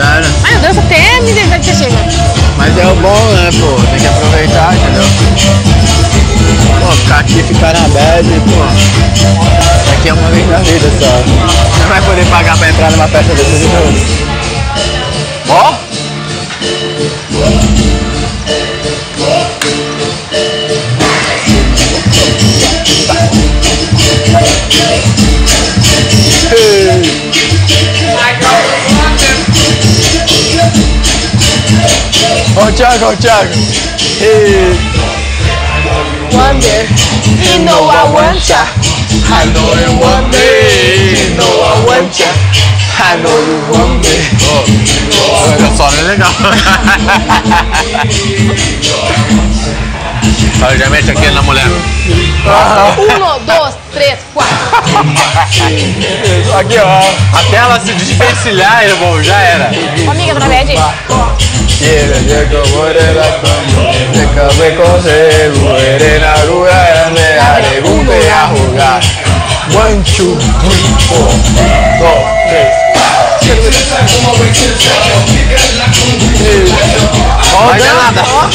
Sério. Ai, eu danço até me deixar de chega. Mas é o bom, né, pô? Tem que aproveitar, entendeu? Pô, ficar aqui, ficar na bad, pô. Aqui é uma vez na vida só. Você não vai poder pagar pra entrar numa festa dessa de novo. Ó! Ó o Thiago, ó o Thiago. Ei. Wonder, you know I want ya. I know you want me, you know I want ya. I know you want me. Olha só, não é legal. Olha, já mete aqui na mulher. Um, dois, três, quatro. Aqui, ó. Até ela se desvencilhar, irmão, já era. Amiga, na bad? Quiero Morena rura Me alegre a jugar One, two, three, four Dos, tres Vai gelada Vai,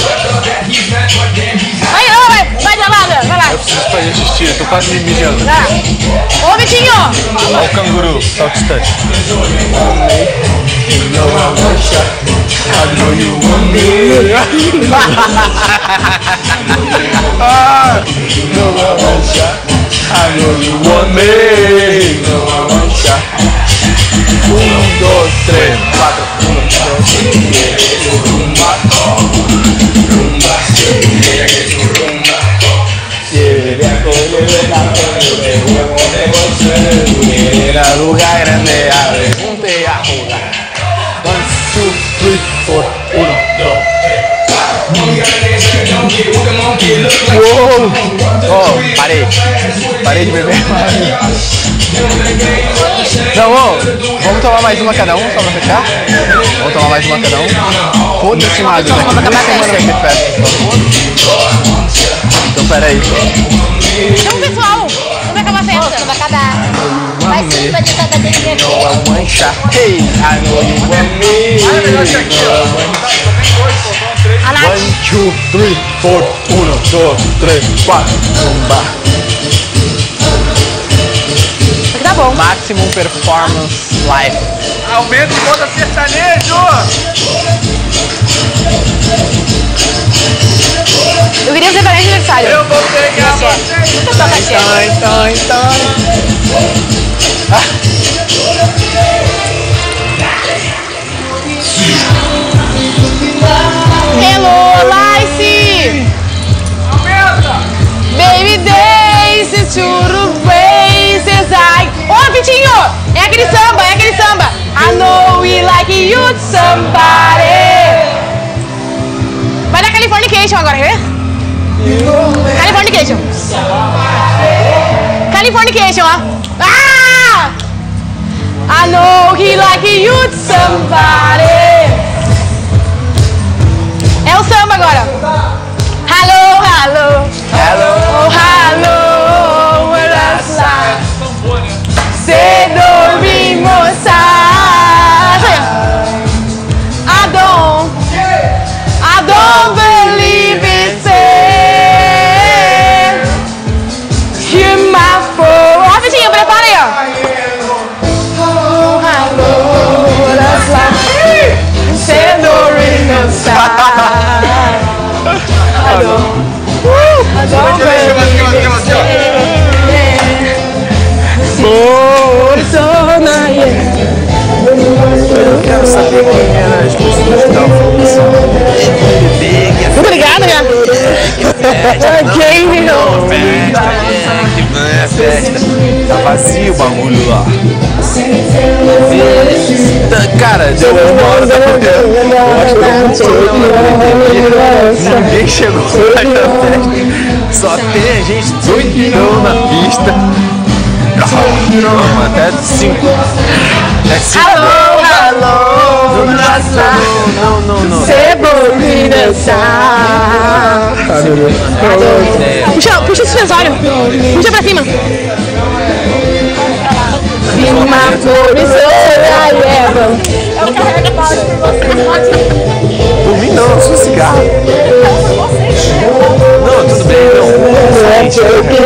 lá. Preciso fazer xixi, eu tô quase me mijando Vai. Ô, Vitinho. Olha o canguru, Ah, no one shot. I know you want me. No shot. Um, dois, três, quatro. Um, dois, três. Rumba, rumba, Quería correr la Era lugar grande, a ver, junte a jugar. One, two, three, four. Uno, dos, Uou! Oh, parei. Parei de beber. Não, ô, vamos tomar mais uma cada um, só pra fechar? Vamos tomar mais uma cada um? Foda-se, Magro. Daqui Vamos acabar vai ter festa. Então, peraí. Então, pessoal, como vai acabar a festa? Vai acabar. Vai sim, vai tentar. I want ya. Hey, I know you want me. A Nath. One, two, three, four. Uno, dos, três, quatro. Zumba. Aqui tá bom. Maximum Performance Live. Aumenta o moda sertanejo! Eu queria fazer parede de aniversário. Eu vou pegar você! Então, então, então. Hello, Lice! Aumenta! Baby days to the races I... Ô, Vitinho! É aquele samba, é aquele samba. I know we like you somebody. Vai dar Californication agora, quer ver? Californication. Californication, ó. Ah! I know he like you somebody. É o samba agora. Hello, hello. Hello. Obrigada, minha. Quem não? festa, que van é festa. Tá vazio o bagulho lá. Tá, Cara, deu uma hora da manhã. Eu acho que todo mundo aqui. Ninguém chegou mais na festa. Só tem a gente doidão na pista. Calma, até cinco. Até. Alô, alô, nossa. Não, não, não. Cebolinha ah, dançar. Puxa, puxa o suspensório. Puxa pra cima. Se uma e sola é leva. Eu você. Por mim não, eu sou cigarro. Não, tudo bem, não. É que eu quero.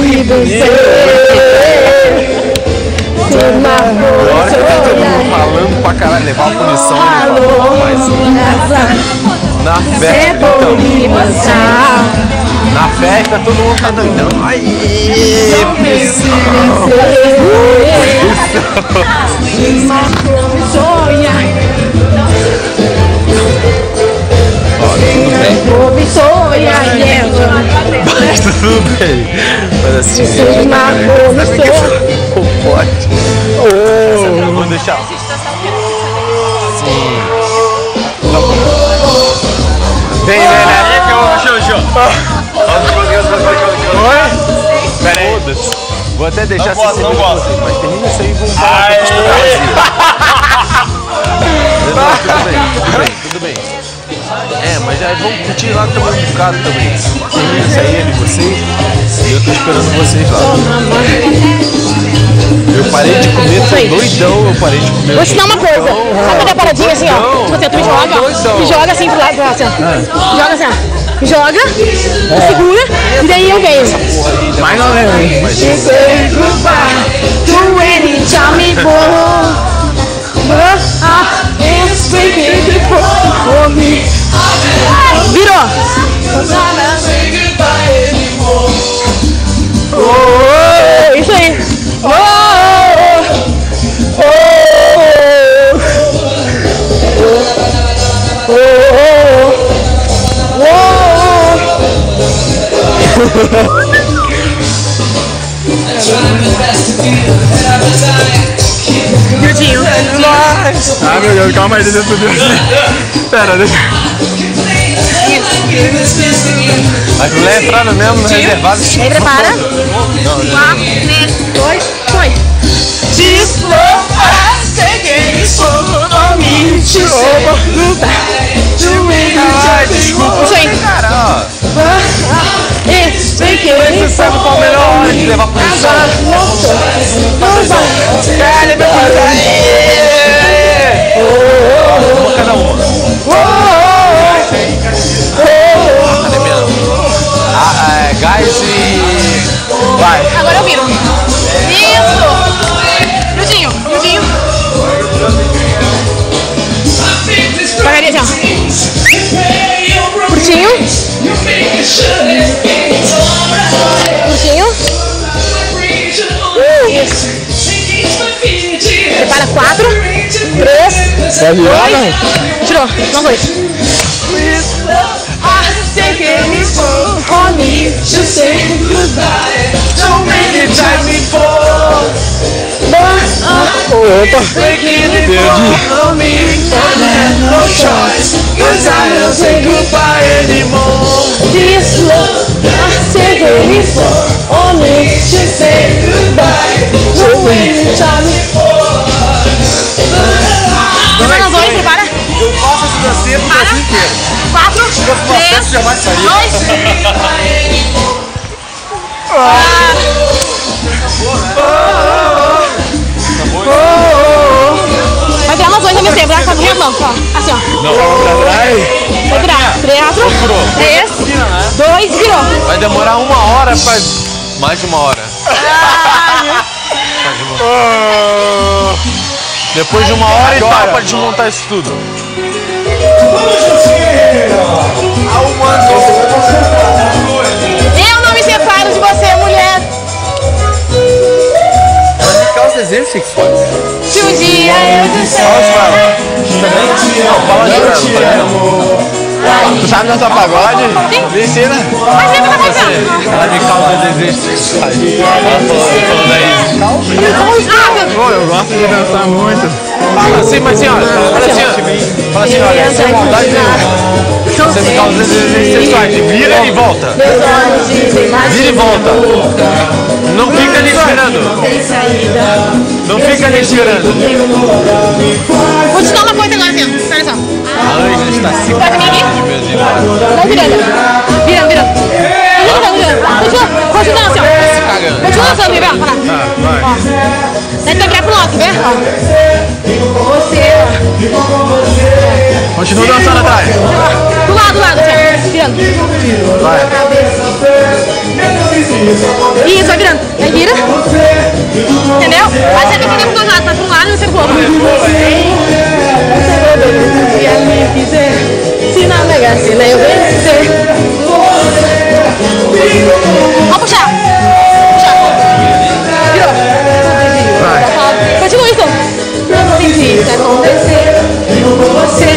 Don't believe Agora que tá todo mundo falando pra caralho, levar a punição, ele fala, mas na festa, então, na festa todo mundo tá doidão. Ai, mas tudo bem. Mas assim, não pode. Oh. Vou deixar. Sim. Vem, né, né? Oi? Pera aí. Foda-se. Vou até deixar Não você gosto, não gosto. pra vocês, mas termina isso aí e vamos um. Não, tudo bem, tudo bem, tudo bem. É, mas já vamos curtir lá também um bocado também. Termina isso aí, ele e vocês. E eu tô esperando vocês lá. Eu parei de comer, tô doidão, eu parei de comer. Vou te dar uma coisa. Sabe fazer a paradinha assim, ó? Tipo assim, tu me joga, ó. Me joga assim pro lado, assim, ó. Joga assim, ó. Joga, me segura, e daí eu venho. Mais ou menos. Grudinho. Ah, meu Deus, calma aí, deixa eu subir assim. Pera, deixa. As mulheres entraram mesmo no reservado. Aí prepara. Quatro, três, dois, foi. On me. Ai, desculpa. Isso aí. Cara, It's taking você sabe qual a melhor hora de levar punição? Cara, meu Uma cada uma. Gás e... Vai. Agora eu viro. There you are, mate. Tro, go ahead. Taking these fools me to say goodbye. Don't make it drive me fall. But I'm breaking it fall on me. I had no choice. Cause I don't say goodbye anymore. This love, I'm taking it fall on to say goodbye. Don't make it me fall. Inteiro. 4, processo 3, jamais sair. 2. Vai virar umas dois ao mesmo tempo, vai ficar do redão, ó. Assim, ó. Não, pra trás. Vai virar. 4, 3, 2, virou. Vai demorar uma hora pra... Mais de uma hora. Depois de uma hora e tal pra desmontar isso tudo. Eu não me separo de você, mulher. Calça desenho sexual. Se um dia eu disser. Não, fala de ela. Tu sabe dançar pagode? Me ensina. Mas sempre tá fazendo. Ela me causa. Ah, meu Pô, eu gosto de dançar muito. Fala assim, mas senhora, fala assim, ó. Fala assim, olha, sem maldade nenhuma. Você me causa desejos sexuais. Vira e volta. Vira e volta. Não fica ali esperando. Não fica ali esperando. Vou te dar uma coisa a está se cagando de virando. Virando, virando. Continua, continua, assim, ó. Continua lançando, Gabriel. Vai lá. Tá, vai. Ó. Daí tu vai pro Loki, vê? Continua dançando atrás. Do lado, do lado, assim. Virando. Vai. Isso, vai virando. Aí vira. Se na Mega Sena eu vencer. Pode puxar. Puxar. Virou. Vai. Continua isso. Não entendi isso acontecer. Com você.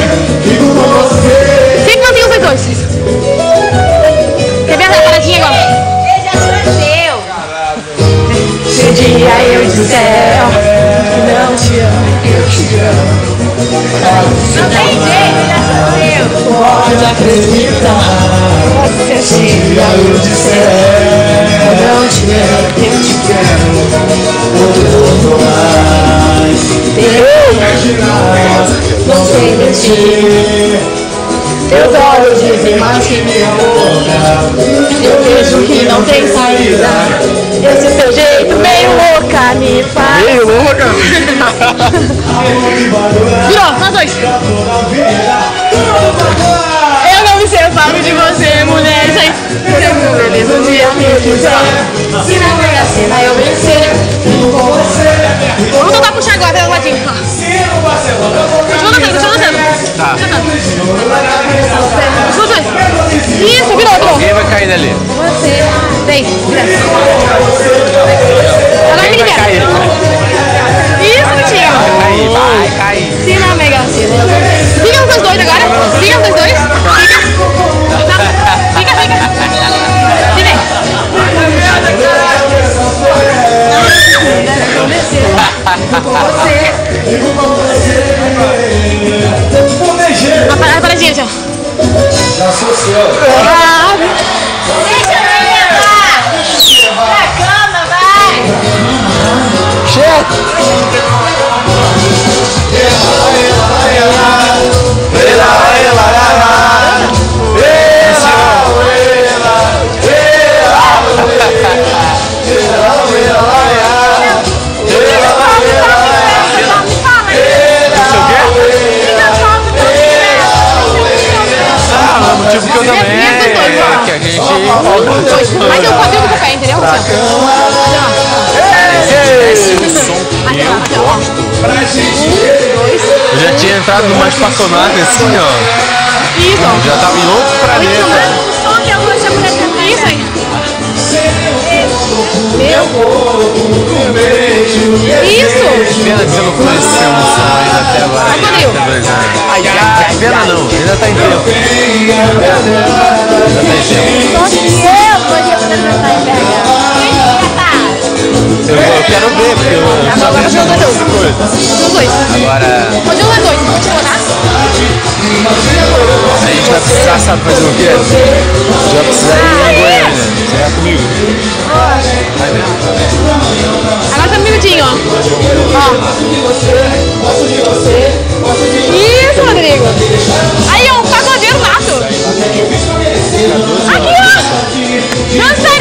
Sempre mantém os dois. Quer ver a paradinha agora? Se dia eu disser que não te amo, eu te amo. Não tem jeito. Pode acreditar. Se um dia eu disser não te amo, eu te quero. Não sei mentir. Teus olhos dizem mais que minha boca. Eu vejo que não tem saída. Esse seu jeito meio louca me faz. Ei, louca! Virou, nós dois. Eu não me separo de você, mulher. Isso aí. Se beleza um dia me quiser. Se na Mega Sena eu vencer. Ah, Deixa eu levar. Pra cama, vai. Ah, é gente dois. Mas eu quadril com o pé, entendeu? É o eu já tinha entrado numa espaçonave assim, ó. Isso. Já tava em outro planeta. O som que eu vou te apresentar. Isso. Pena que você não conheceu o ainda até agora. Vai, quadril. Até dois anos. Ai, pena não, ainda tá em tempo. Ainda tá em tempo. Só que eu vou te apresentar em BH. Eu, eu quero ver, porque eu vejo Continua essas os coisas. dois. Dois. Agora, Continua os dois. Continua, tá? a gente vai precisar, sabe fazer o quê? A gente vai precisar ir em Goiânia. Você vai comigo? Vai mesmo? Ó. Isso, Rodrigo. Aí, ó, um pagodeiro nato. Aqui, ó. Dançarino.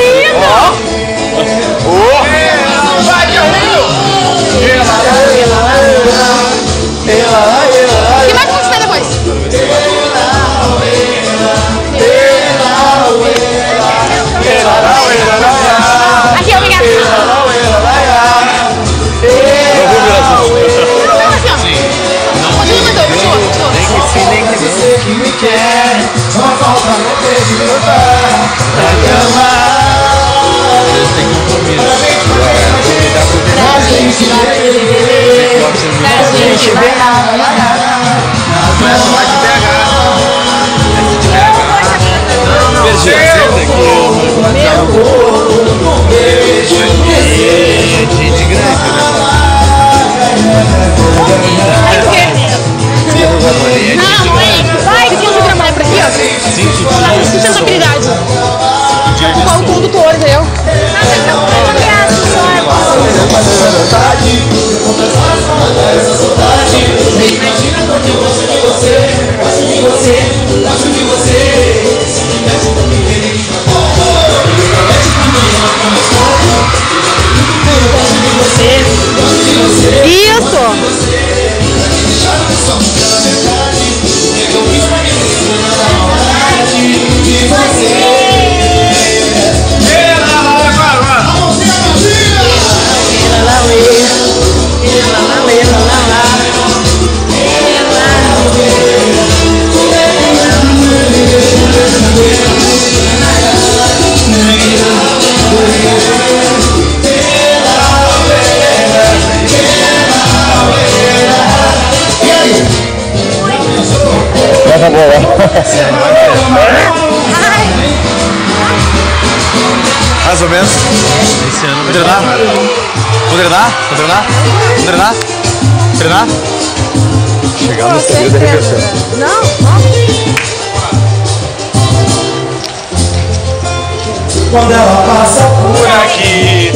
Quando ela passa Por aqui,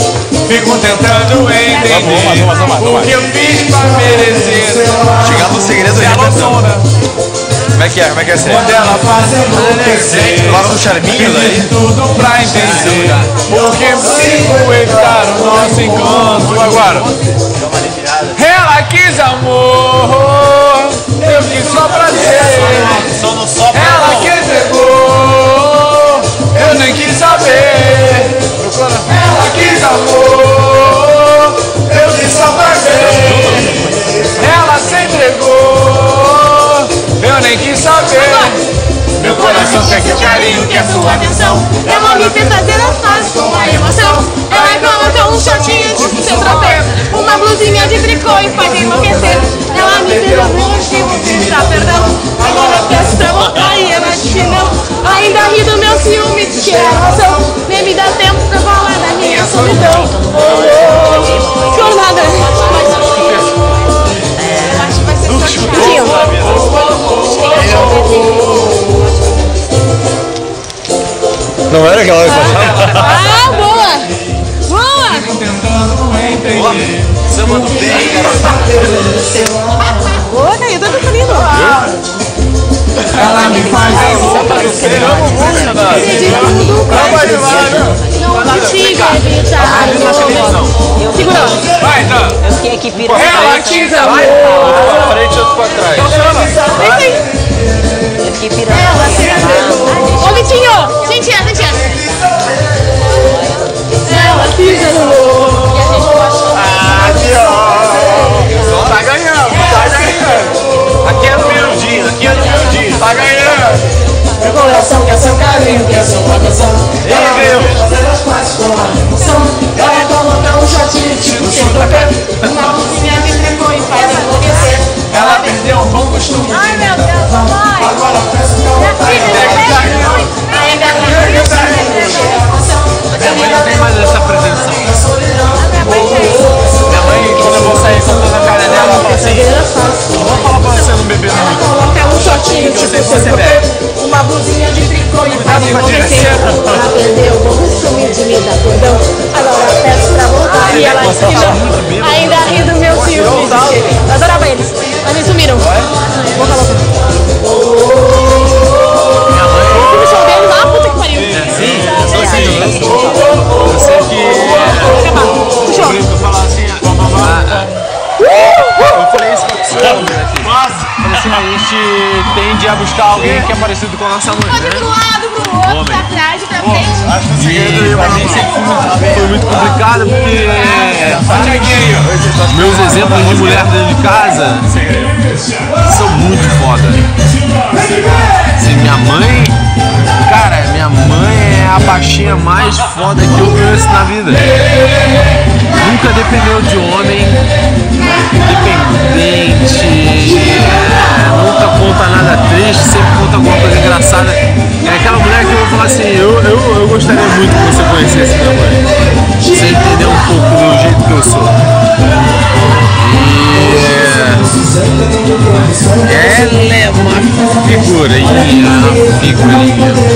fico tentando entender Vamos, vamos, vamos, vamos, o que eu fiz pra merecer. Chegar no segredo reversão. sonda, Como é que é? Como é que é aí? quando ela faz enlouquecer. Agora no charminho daí? Tudo pra entender Porque preciso evitar o nosso encontro Agora Ela quis amor Eu quis só prazer Ela quis amor Não era aquela hora que passava? Ah, boa! Boa! Tentando entender Samba do bem, cara. Boa, Caio, tô definindo. Ela me faz enlouquecer De tudo pra Não consigo evitar o Segura. Vai, Dan Eu fiquei aqui pirando. Ela quis amor Pra frente, outro pra trás. Vem, vem. Eu fiquei pirando. Ô, Vitinho. Sentia, sentia. Ela quis e ela Ainda ri do meu ciúme. Eu adorava eles, mas eles sumiram. Boca louca. O filme show deles lá, puta que pariu. Eu sei que Puxou. eu falar assim, Eu falei isso pra Falei assim, a gente tende a buscar alguém que é parecido com a nossa mãe, Pode né? pro lado, pro outro, pra trás e pra e muito, foi muito complicado porque meus exemplos de mulher dentro de casa são muito foda. Assim, minha mãe, cara, minha mãe é a baixinha mais foda que eu conheço na vida. Nunca dependeu de homem, independente, é, nunca conta nada triste, sempre conta alguma coisa engraçada. É aquela mulher que eu vou falar assim, eu, eu, eu gostaria muito que você conhecesse minha mãe. Você entender um pouco do jeito que eu sou. E ela é uma figurinha, figurinha.